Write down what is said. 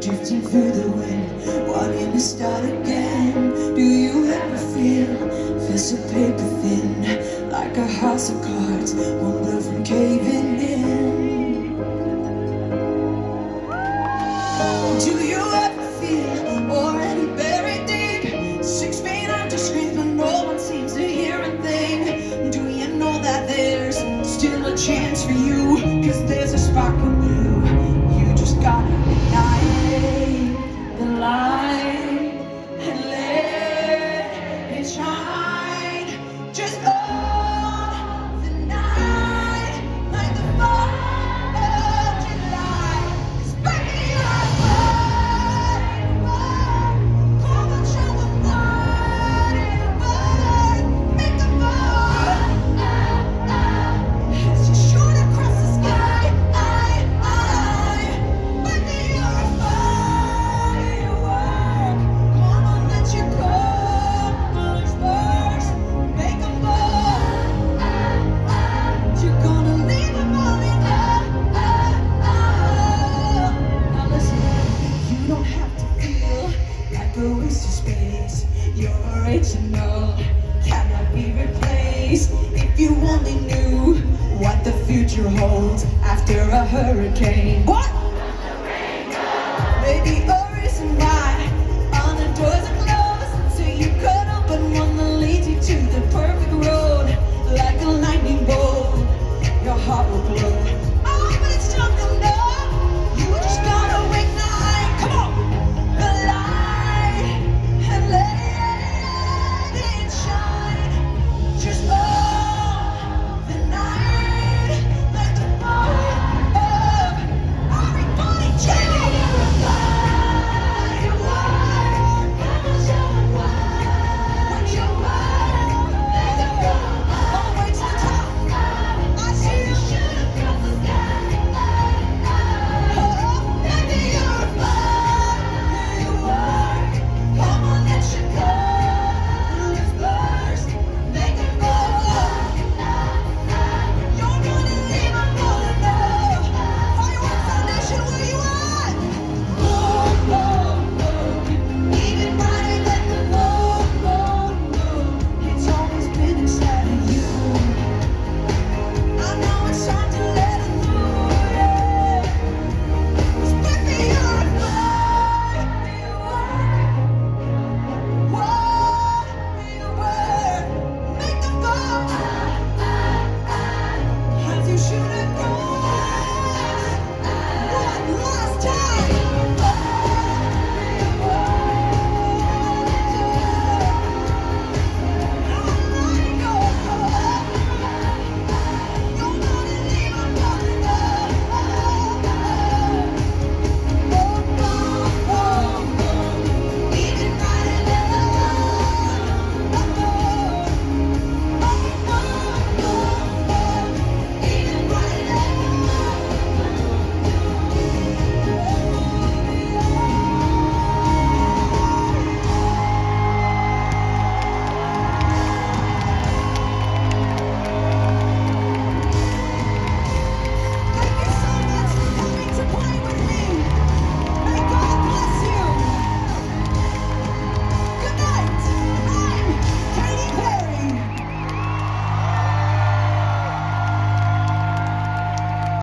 drifting through the wind, wanting to start again. Do you ever feel of paper thin, like a house of cards, one blow from caving in? Do you ever feel already buried deep, six feet under screens, but no one seems to hear a thing? Do you know that there's still a chance for you? Cause there's a holds after a hurricane.